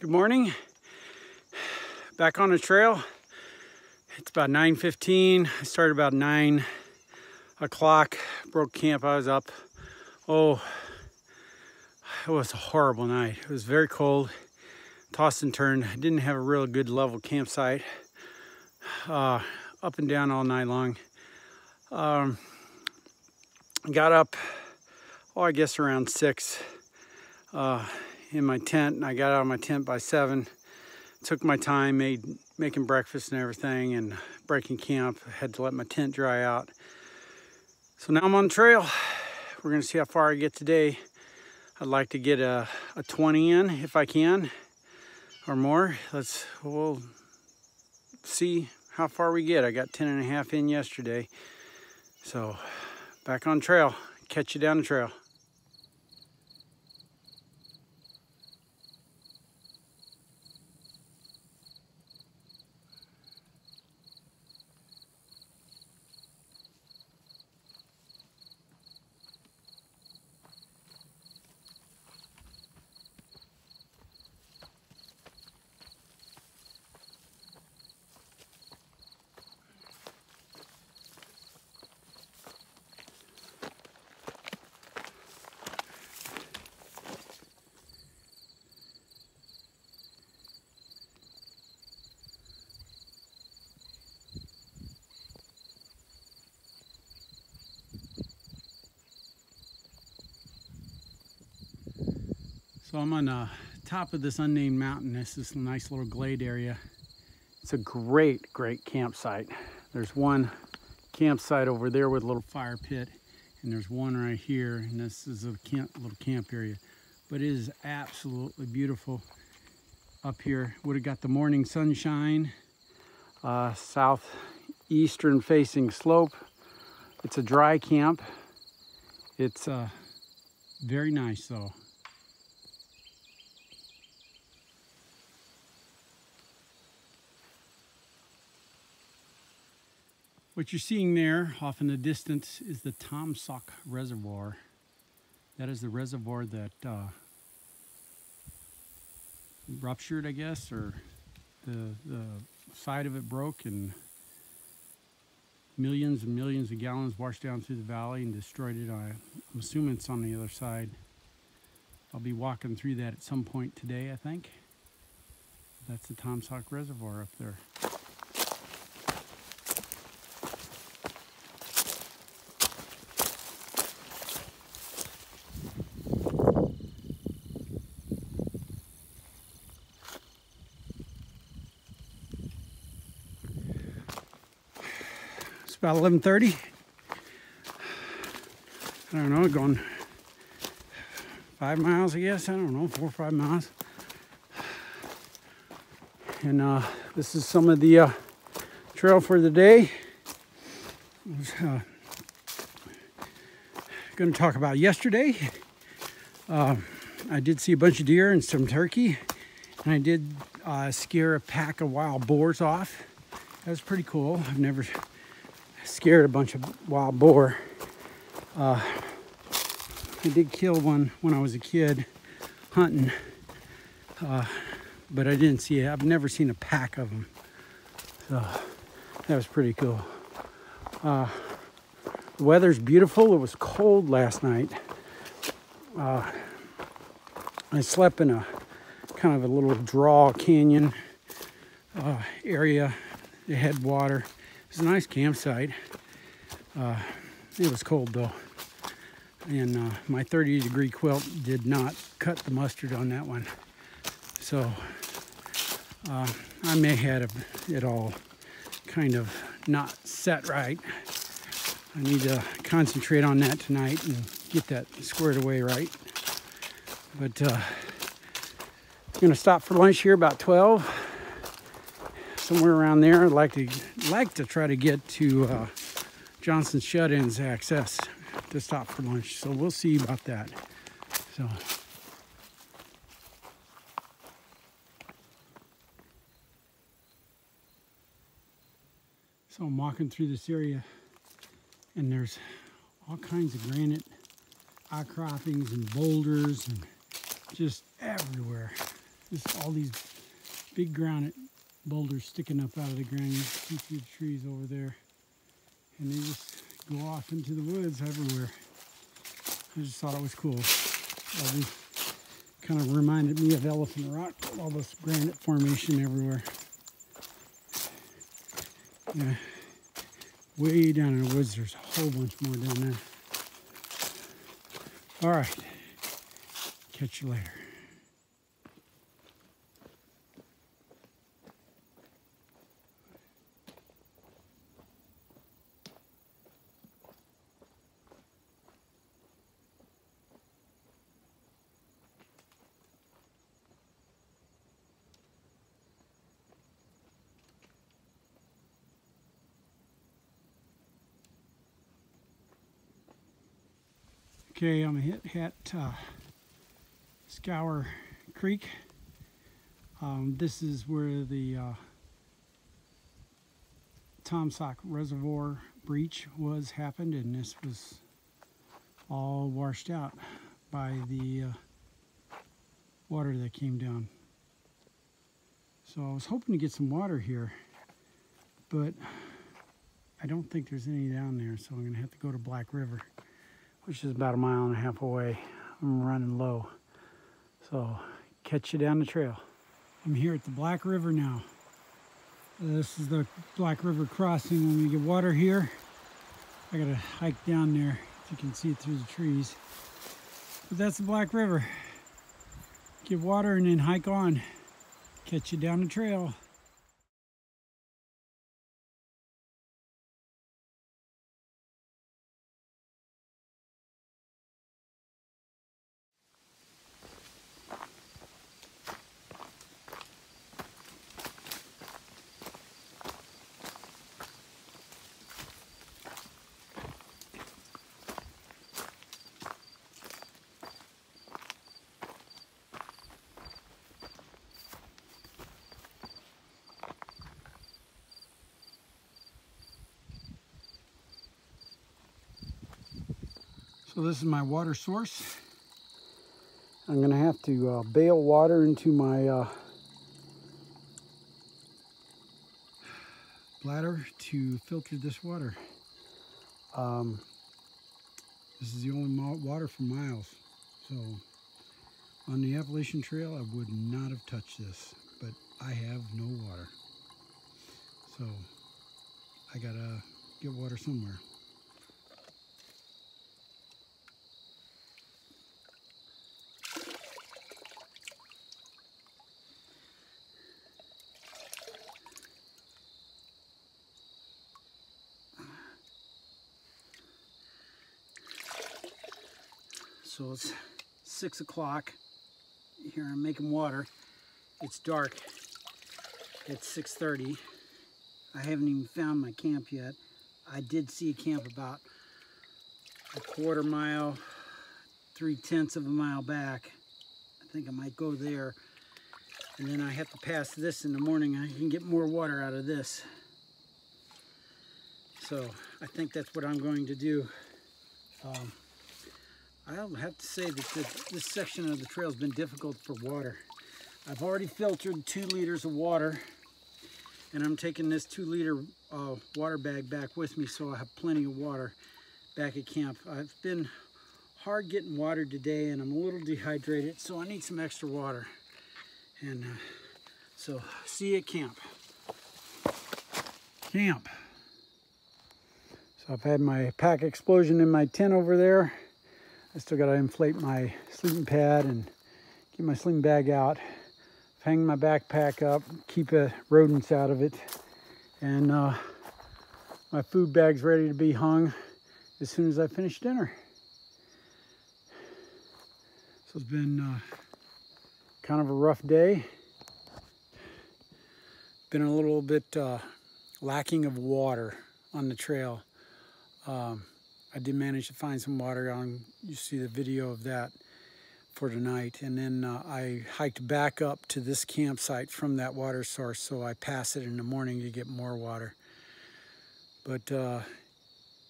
Good morning. Back on the trail. It's about 9.15. I started about 9 o'clock. Broke camp. I was up. Oh, it was a horrible night. It was very cold. Tossed and turned. Didn't have a real good level campsite. Uh, up and down all night long. Um, got up, oh, I guess around 6 uh, in my tent. And I got out of my tent by 7 took my time, made making breakfast and everything, and breaking camp. had to let my tent dry out. So now I'm on the trail. We're gonna see how far I get today. I'd like to get a, a 20 in if I can, or more. Let's, we'll see how far we get. I got 10 and a half in yesterday. So back on trail. Catch you down the trail. So I'm on the top of this unnamed mountain. This is a nice little glade area. It's a great, great campsite. There's one campsite over there with a little fire pit, and there's one right here, and this is a camp, little camp area. But it is absolutely beautiful up here. Would have got the morning sunshine, uh, southeastern facing slope. It's a dry camp. It's uh, very nice though. What you're seeing there off in the distance is the Taum Sauk Reservoir. That is the reservoir that uh, ruptured, I guess, or the, the side of it broke and millions and millions of gallons washed down through the valley and destroyed it. I'm assuming it's on the other side. I'll be walking through that at some point today, I think. That's the Taum Sauk Reservoir up there. About 11.30. I don't know, going five miles, I guess. I don't know, four or five miles. And uh, this is some of the uh, trail for the day. I was uh, going to talk about yesterday. Uh, I did see a bunch of deer and some turkey. And I did uh, scare a pack of wild boars off. That was pretty cool. I've never scared a bunch of wild boar. Uh, I did kill one when I was a kid hunting, uh, but I didn't see it. I've never seen a pack of them. So that was pretty cool. Uh, the weather's beautiful. It was cold last night. Uh, I slept in a kind of a little draw canyon uh, area. It had water. It's a nice campsite. Uh, it was cold though. And uh, my 30 degree quilt did not cut the mustard on that one. So uh, I may have it all kind of not set right. I need to concentrate on that tonight and get that squared away right. But uh, I'm gonna stop for lunch here about 12 somewhere around there. I'd like to like to try to get to uh, Johnson's Shut-ins access to stop for lunch. So we'll see about that. So. So I'm walking through this area and there's all kinds of granite outcroppings and boulders and just everywhere. Just all these big granite boulders sticking up out of the ground. You see the trees over there. And they just go off into the woods everywhere. I just thought it was cool. These kind of reminded me of Elephant Rock, all this granite formation everywhere. Yeah. Way down in the woods, there's a whole bunch more down there. All right. Catch you later. Okay, I'm hit at uh, Scour Creek. Um, this is where the uh, Taum Sauk Reservoir breach was happened, and this was all washed out by the uh, water that came down. So I was hoping to get some water here, but I don't think there's any down there, so I'm to have to go to Black River which is about a mile and a half away. I'm running low. So catch you down the trail. I'm here at the Black River now. This is the Black River crossing. When we get water here, I gotta hike down there. If you can see it through the trees. But that's the Black River. Get water and then hike on. Catch you down the trail. So this is my water source. I'm gonna have to uh, bail water into my uh, bladder to filter this water. Um, this is the only water for miles. So on the Appalachian Trail, I would not have touched this, but I have no water. So I gotta get water somewhere. So it's six o'clock. Here I'm making water. It's dark. It's 6.30. I haven't even found my camp yet. I did see a camp about a quarter mile, three tenths of a mile back. I think I might go there. And then I have to pass this in the morning. I can get more water out of this. So I think that's what I'm going to do. Um, I'll have to say that the, this section of the trail has been difficult for water. I've already filtered two liters of water and I'm taking this two liter uh, water bag back with me so I have plenty of water back at camp. I've been hard getting water today and I'm a little dehydrated so I need some extra water. And uh, so see you at camp. Camp. So I've had my pack explosion in my tent over there. I still got to inflate my sleeping pad and get my sling bag out, hang my backpack up, keep the rodents out of it, and uh, my food bag's ready to be hung as soon as I finish dinner. So it's been uh, kind of a rough day. Been a little bit uh, lacking of water on the trail. Um, I did manage to find some water on, you see the video of that for tonight. And then uh, I hiked back up to this campsite from that water source, so I pass it in the morning to get more water. But uh,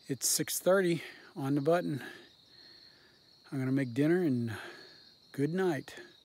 it's 6.30 on the button. I'm gonna make dinner and good night.